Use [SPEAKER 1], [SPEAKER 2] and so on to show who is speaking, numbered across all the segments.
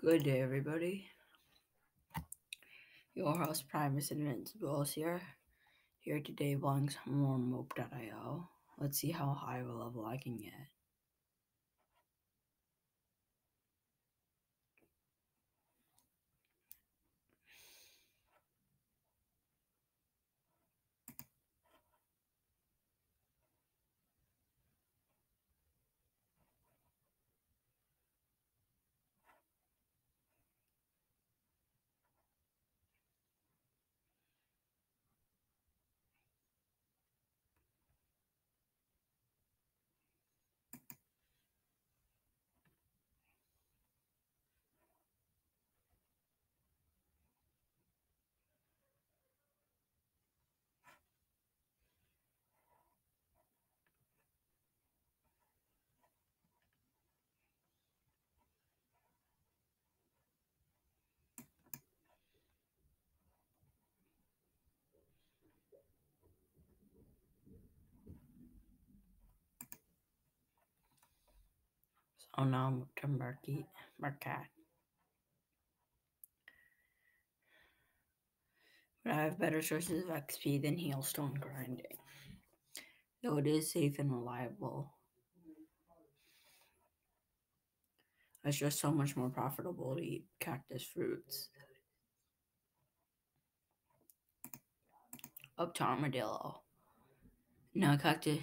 [SPEAKER 1] Good day, everybody. Your host, Primus Invincibulus, is here. Here today playing some more Mope.io. Let's see how high of a level I can get. Up to Meerkat. But I have better sources of XP than Heelstone grinding. Though it is safe and reliable. It's just so much more profitable to eat cactus fruits. Up to Armadillo. Now, cactus,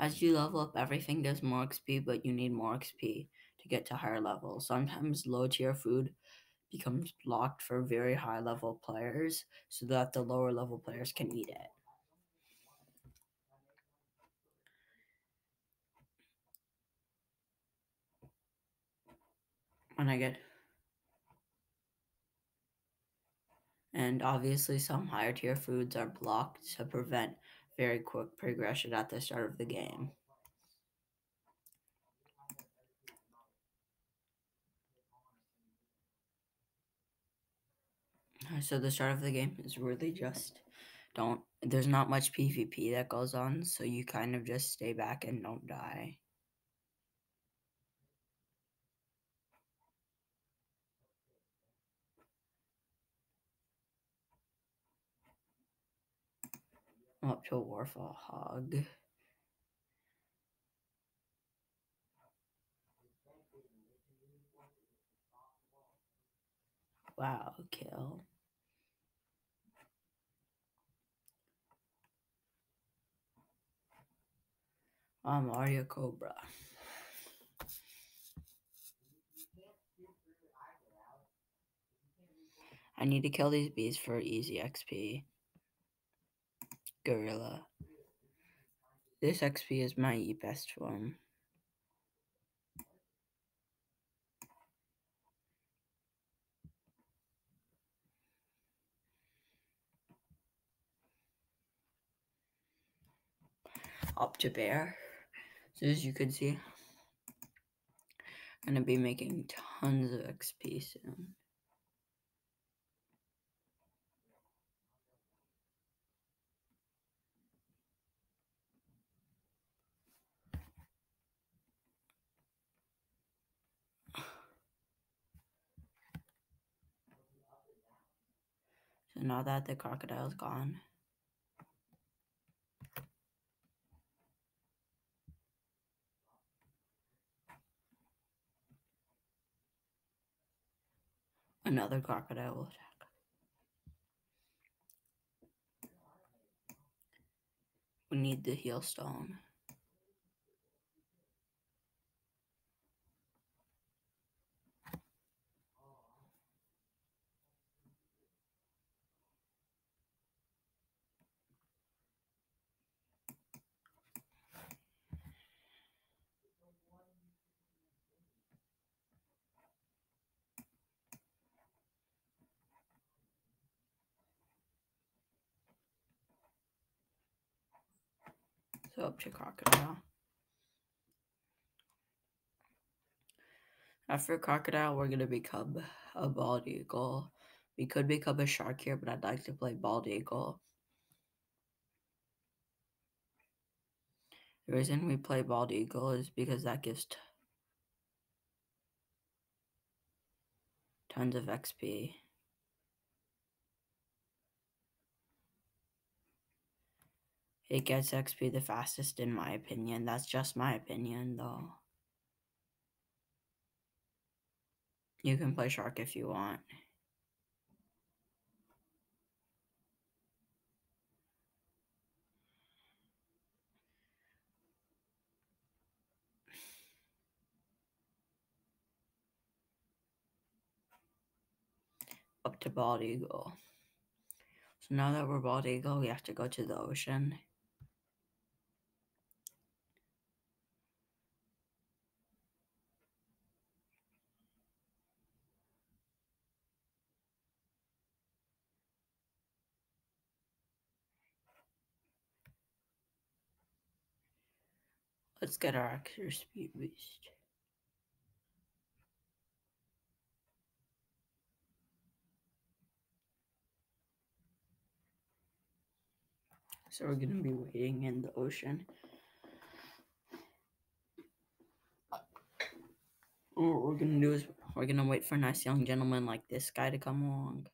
[SPEAKER 1] as you level up, everything does more XP, but you need more XP to get to higher levels. Sometimes low tier food becomes blocked for very high level players so that the lower level players can eat it. When I get and obviously some higher tier foods are blocked to prevent very quick progression at the start of the game. So the start of the game is really just don't there's not much PvP that goes on, so you kind of just stay back and don't die. Up to a Warfall Hog. Wow, kill. I'm Mario Cobra. I need to kill these bees for easy XP. Gorilla. This XP is my best form. Up to bear. So as you can see, I'm gonna be making tons of XP soon. Now that the crocodile's gone, another crocodile will attack. We need the heal stone. Up to crocodile. After crocodile, we're gonna become a bald eagle. We could become a shark here, but I'd like to play bald eagle. The reason we play bald eagle is because that gives tons of XP. It gets XP the fastest, in my opinion. That's just my opinion, though. You can play Shark if you want. Up to Bald Eagle. So now that we're Bald Eagle, we have to go to the ocean. Let's get our extra speed boost. So we're gonna be waiting in the ocean. what we're gonna do is we're gonna wait for a nice young gentleman like this guy to come along.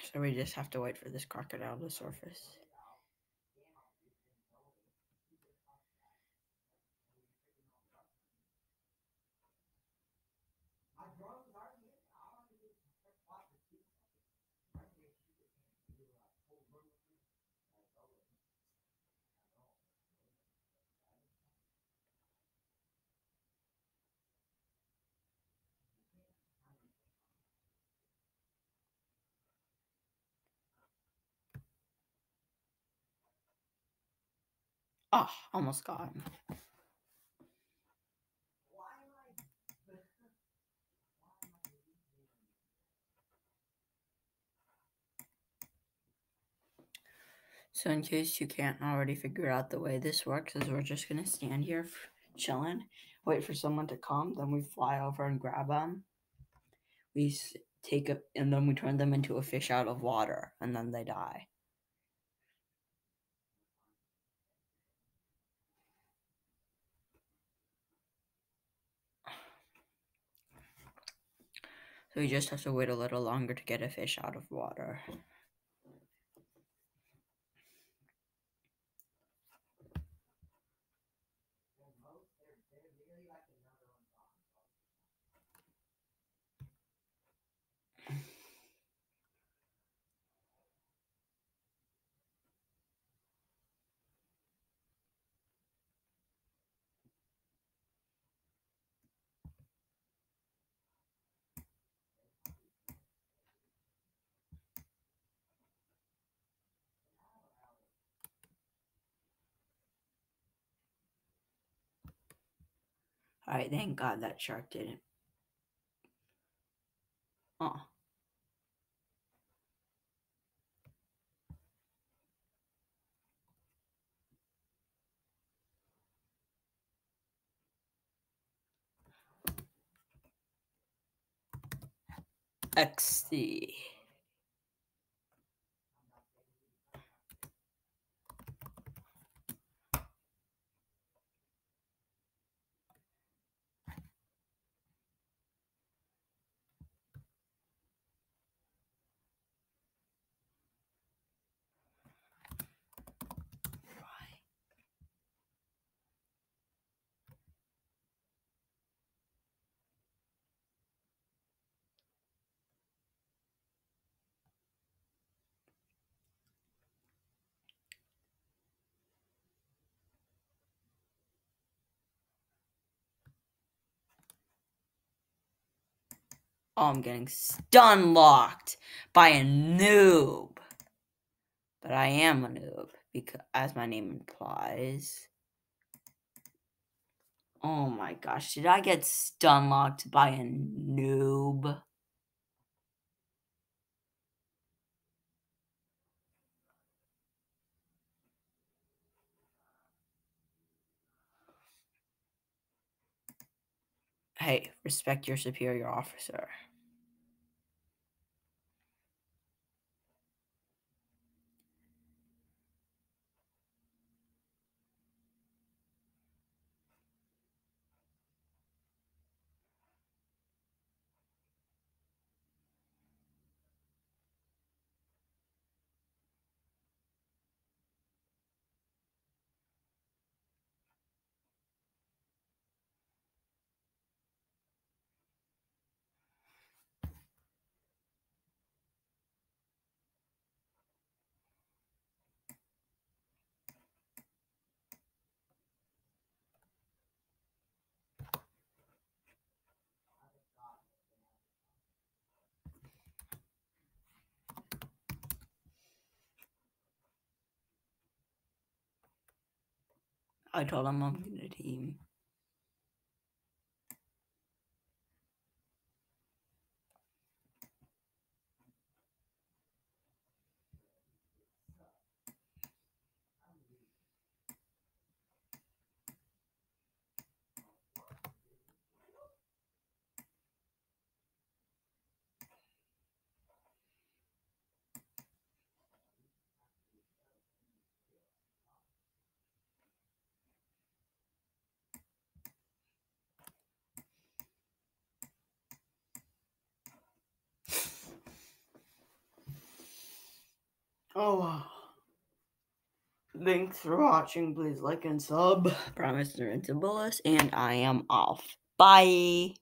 [SPEAKER 1] So we just have to wait for this crocodile to surface. Oh, almost him. So in case you can't already figure out the way this works is we're just going to stand here chilling, wait for someone to come, then we fly over and grab them. We take a, and then we turn them into a fish out of water, and then they die. So you just have to wait a little longer to get a fish out of water. Alright, thank God that shark didn't. Uh-uh. Oh. XC. Oh, I'm getting stun locked by a noob. But I am a noob, because as my name implies. Oh my gosh, did I get stun locked by a noob? Hey, respect your superior officer. I told him I'm gonna team. Oh. Uh, thanks for watching. Please like and sub. Primus Invincibulus, and I am off. Bye.